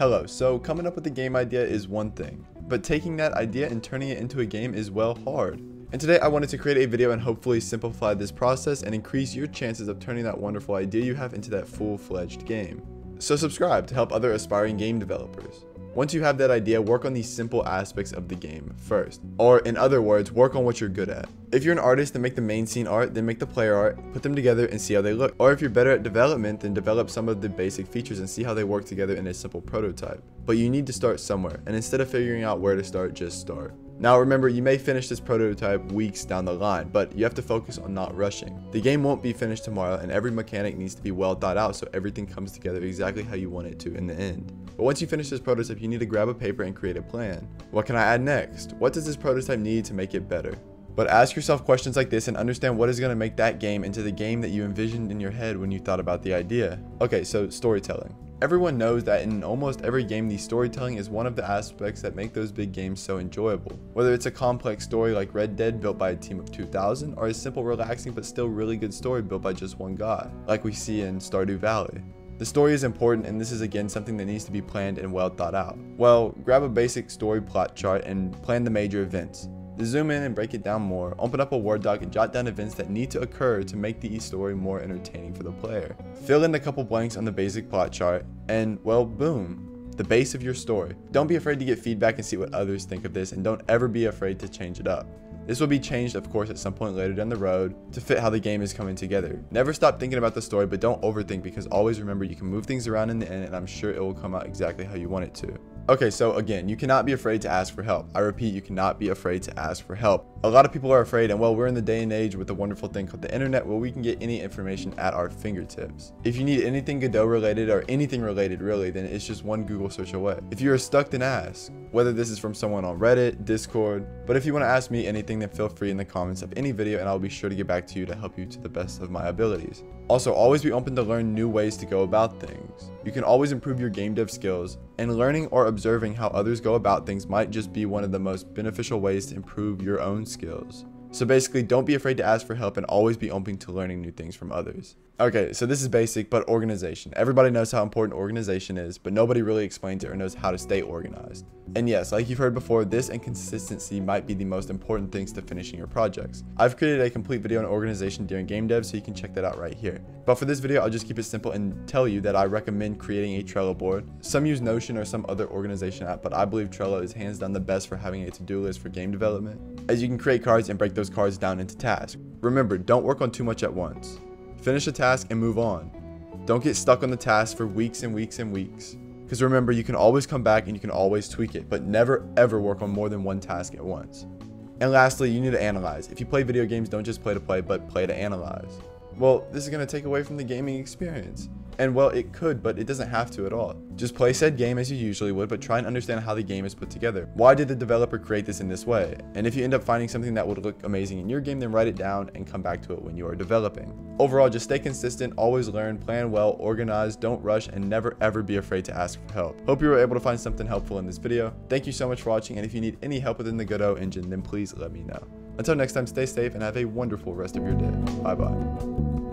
Hello, so coming up with a game idea is one thing, but taking that idea and turning it into a game is well hard. And today I wanted to create a video and hopefully simplify this process and increase your chances of turning that wonderful idea you have into that full-fledged game. So subscribe to help other aspiring game developers. Once you have that idea, work on these simple aspects of the game first. Or in other words, work on what you're good at. If you're an artist, then make the main scene art, then make the player art, put them together and see how they look. Or if you're better at development, then develop some of the basic features and see how they work together in a simple prototype. But you need to start somewhere, and instead of figuring out where to start, just start. Now remember, you may finish this prototype weeks down the line, but you have to focus on not rushing. The game won't be finished tomorrow and every mechanic needs to be well thought out so everything comes together exactly how you want it to in the end. But once you finish this prototype, you need to grab a paper and create a plan. What can I add next? What does this prototype need to make it better? But ask yourself questions like this and understand what is going to make that game into the game that you envisioned in your head when you thought about the idea. Okay, so storytelling. Everyone knows that in almost every game, the storytelling is one of the aspects that make those big games so enjoyable. Whether it's a complex story like Red Dead built by a team of 2,000, or a simple, relaxing, but still really good story built by just one guy, like we see in Stardew Valley. The story is important and this is again something that needs to be planned and well thought out. Well, grab a basic story plot chart and plan the major events. Zoom in and break it down more, open up a Word doc and jot down events that need to occur to make the story more entertaining for the player. Fill in a couple blanks on the basic plot chart, and well, boom, the base of your story. Don't be afraid to get feedback and see what others think of this, and don't ever be afraid to change it up. This will be changed, of course, at some point later down the road to fit how the game is coming together. Never stop thinking about the story, but don't overthink because always remember you can move things around in the end and I'm sure it will come out exactly how you want it to. Okay, so again, you cannot be afraid to ask for help. I repeat, you cannot be afraid to ask for help. A lot of people are afraid, and well, we're in the day and age with the wonderful thing called the internet where we can get any information at our fingertips. If you need anything Godot related or anything related really, then it's just one Google search away. If you are stuck, then ask. Whether this is from someone on Reddit, Discord, but if you want to ask me anything, then feel free in the comments of any video and I'll be sure to get back to you to help you to the best of my abilities. Also, always be open to learn new ways to go about things. You can always improve your game dev skills, and learning or observing how others go about things might just be one of the most beneficial ways to improve your own skills. So basically, don't be afraid to ask for help and always be open to learning new things from others. Okay, so this is basic, but organization. Everybody knows how important organization is, but nobody really explains it or knows how to stay organized. And yes, like you've heard before, this and consistency might be the most important things to finishing your projects. I've created a complete video on organization during game dev, so you can check that out right here. But for this video, I'll just keep it simple and tell you that I recommend creating a Trello board. Some use Notion or some other organization app, but I believe Trello is hands down the best for having a to-do list for game development, as you can create cards and break those cards down into tasks. Remember, don't work on too much at once. Finish a task and move on. Don't get stuck on the task for weeks and weeks and weeks. Because remember, you can always come back and you can always tweak it, but never ever work on more than one task at once. And lastly, you need to analyze. If you play video games, don't just play to play, but play to analyze. Well, this is going to take away from the gaming experience. And well, it could, but it doesn't have to at all. Just play said game as you usually would, but try and understand how the game is put together. Why did the developer create this in this way? And if you end up finding something that would look amazing in your game, then write it down and come back to it when you are developing. Overall, just stay consistent, always learn, plan well, organize, don't rush, and never ever be afraid to ask for help. Hope you were able to find something helpful in this video. Thank you so much for watching, and if you need any help within the Godot engine, then please let me know. Until next time, stay safe and have a wonderful rest of your day. Bye bye.